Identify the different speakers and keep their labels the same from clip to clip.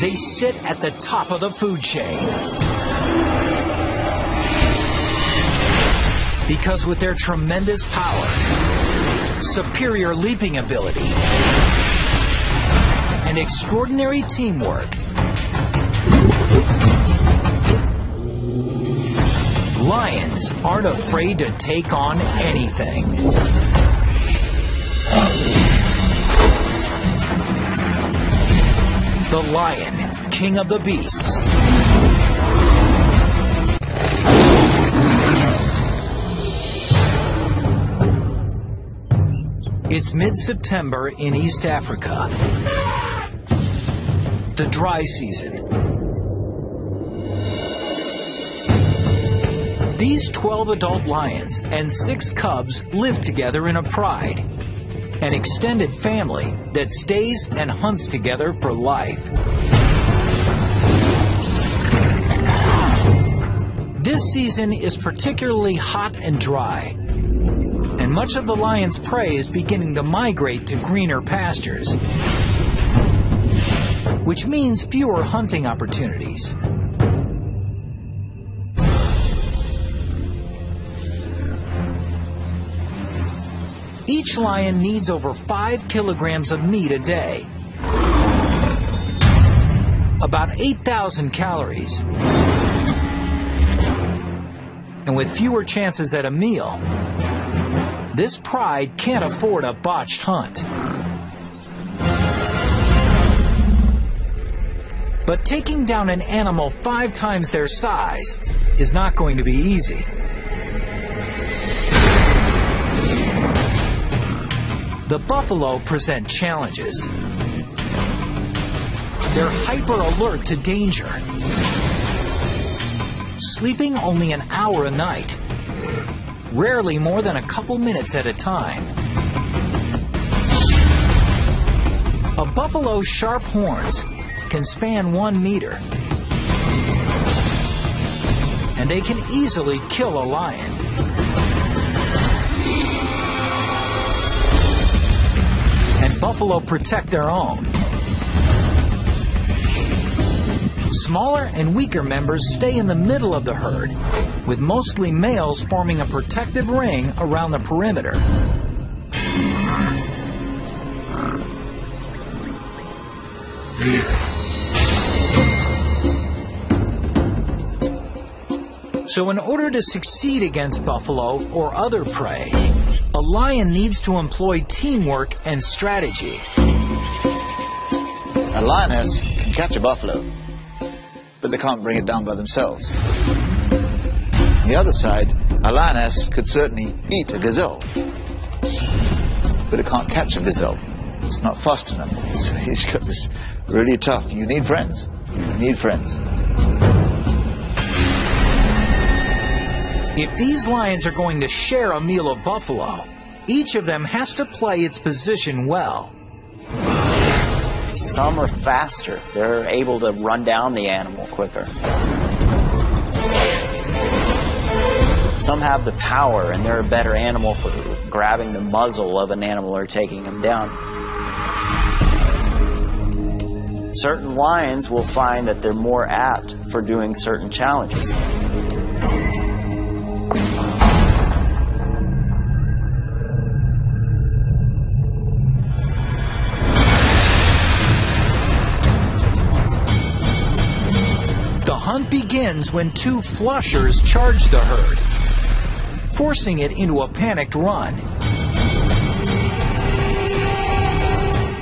Speaker 1: they sit at the top of the food chain. Because with their tremendous power, superior leaping ability, and extraordinary teamwork, lions aren't afraid to take on anything. The lion, king of the beasts. It's mid-September in East Africa. The dry season. These 12 adult lions and six cubs live together in a pride, an extended family that stays and hunts together for life. This season is particularly hot and dry, and much of the lion's prey is beginning to migrate to greener pastures, which means fewer hunting opportunities. Each lion needs over 5 kilograms of meat a day, about 8,000 calories. And with fewer chances at a meal, this pride can't afford a botched hunt. But taking down an animal five times their size is not going to be easy. The buffalo present challenges. They're hyper alert to danger, sleeping only an hour a night, rarely more than a couple minutes at a time. A buffalo's sharp horns can span one meter, and they can easily kill a lion. Buffalo protect their own. Smaller and weaker members stay in the middle of the herd, with mostly males forming a protective ring around the perimeter. So, in order to succeed against buffalo or other prey, a lion needs to employ teamwork and strategy.
Speaker 2: A lioness can catch a buffalo, but they can't bring it down by themselves. On the other side, a lioness could certainly eat a gazelle, but it can't catch a gazelle. It's not fast enough. So he's got this really tough. You need friends. You need friends.
Speaker 1: If these lions are going to share a meal of buffalo, each of them has to play its position well.
Speaker 3: Some are faster. They're able to run down the animal quicker. Some have the power and they're a better animal for grabbing the muzzle of an animal or taking him down. Certain lions will find that they're more apt for doing certain challenges.
Speaker 1: Begins when two flushers charge the herd, forcing it into a panicked run.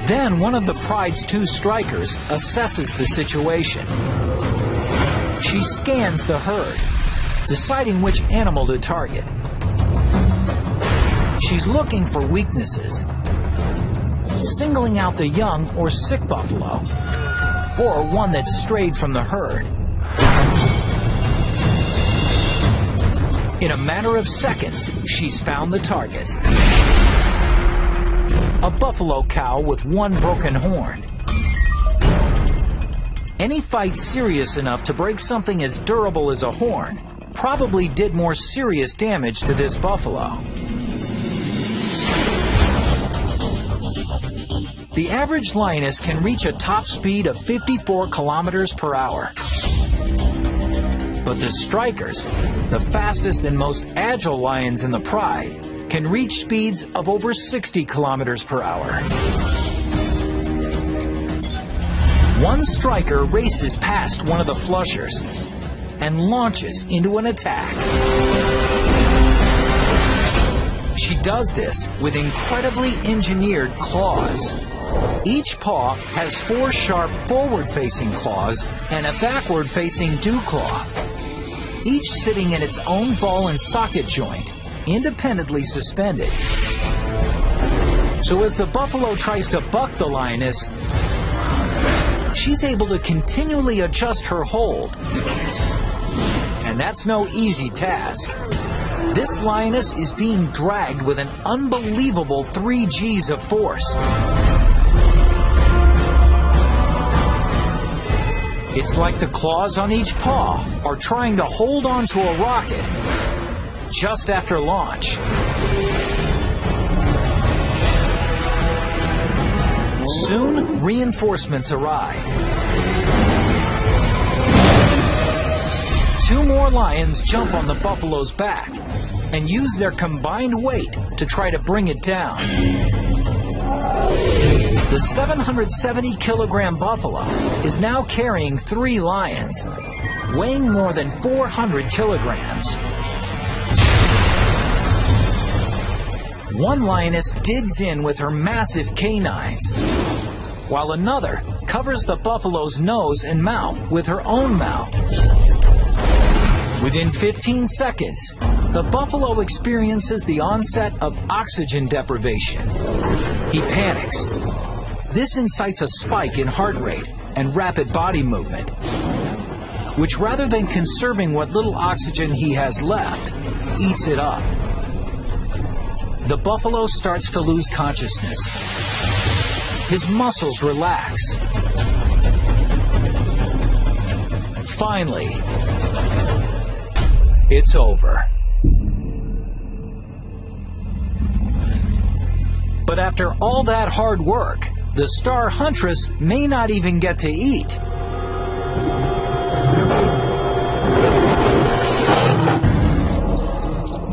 Speaker 1: Then one of the pride's two strikers assesses the situation. She scans the herd, deciding which animal to target. She's looking for weaknesses, singling out the young or sick buffalo, or one that strayed from the herd. In a matter of seconds, she's found the target. A buffalo cow with one broken horn. Any fight serious enough to break something as durable as a horn probably did more serious damage to this buffalo. The average lioness can reach a top speed of 54 kilometers per hour. But the strikers, the fastest and most agile lions in the pride, can reach speeds of over 60 kilometers per hour. One striker races past one of the flushers and launches into an attack. She does this with incredibly engineered claws. Each paw has four sharp forward-facing claws and a backward-facing dew claw, each sitting in its own ball and socket joint, independently suspended. So as the buffalo tries to buck the lioness, she's able to continually adjust her hold. And that's no easy task. This lioness is being dragged with an unbelievable 3 Gs of force. It's like the claws on each paw are trying to hold onto a rocket just after launch. Soon, reinforcements arrive. Two more lions jump on the buffalo's back and use their combined weight to try to bring it down. The 770 kilogram buffalo is now carrying three lions, weighing more than 400 kilograms. One lioness digs in with her massive canines, while another covers the buffalo's nose and mouth with her own mouth. Within 15 seconds, the buffalo experiences the onset of oxygen deprivation. He panics. This incites a spike in heart rate and rapid body movement, which rather than conserving what little oxygen he has left, eats it up. The buffalo starts to lose consciousness. His muscles relax. Finally, it's over. But after all that hard work, the star huntress may not even get to eat.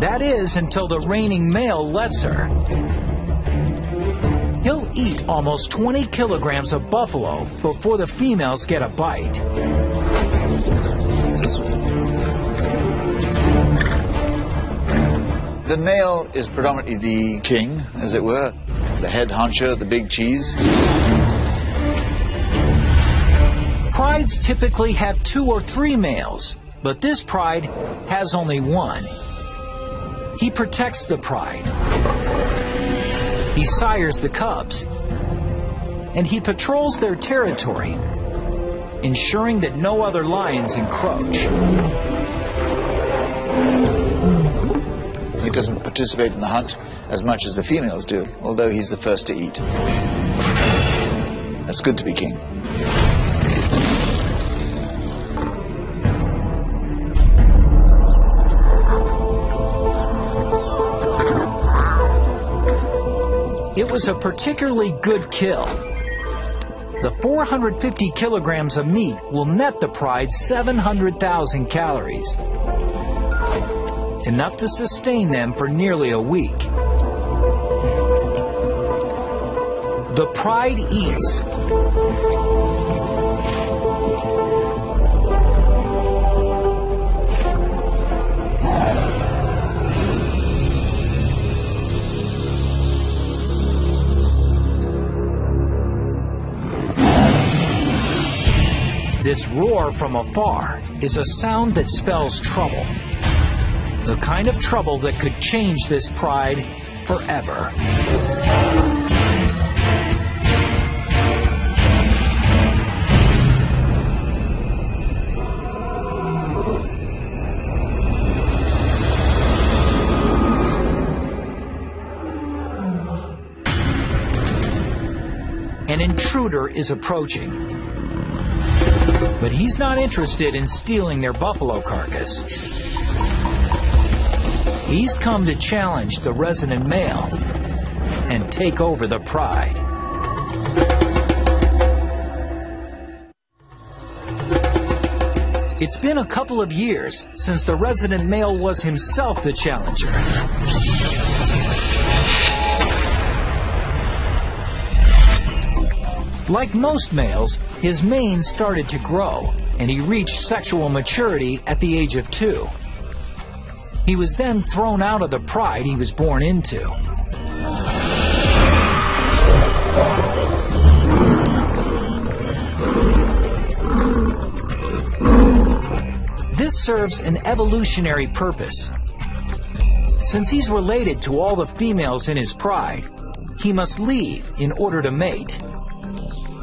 Speaker 1: That is until the reigning male lets her. He'll eat almost 20 kilograms of buffalo before the females get a bite.
Speaker 2: The male is predominantly the king, as it were, the head honcho, the big cheese.
Speaker 1: Prides typically have two or three males, but this pride has only one. He protects the pride. He sires the cubs. And he patrols their territory, ensuring that no other lions encroach.
Speaker 2: He doesn't participate in the hunt as much as the females do, although he's the first to eat. That's good to be king.
Speaker 1: It was a particularly good kill. The 450 kilograms of meat will net the pride 700,000 calories, enough to sustain them for nearly a week. The pride eats. This roar from afar is a sound that spells trouble. The kind of trouble that could change this pride forever. an intruder is approaching. But he's not interested in stealing their buffalo carcass. He's come to challenge the resident male and take over the pride. It's been a couple of years since the resident male was himself the challenger. Like most males, his mane started to grow, and he reached sexual maturity at the age of two. He was then thrown out of the pride he was born into. This serves an evolutionary purpose. Since he's related to all the females in his pride, he must leave in order to mate.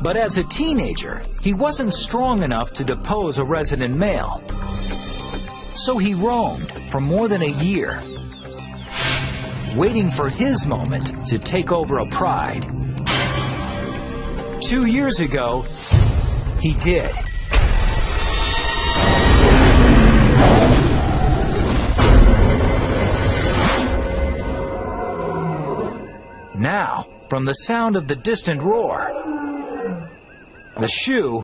Speaker 1: But as a teenager, he wasn't strong enough to depose a resident male. So he roamed for more than a year, waiting for his moment to take over a pride. Two years ago, he did. Now, from the sound of the distant roar, the shoe